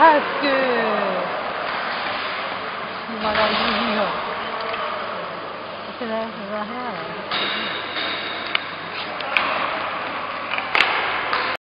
That's good. Himalaya. Ito na, himalaya.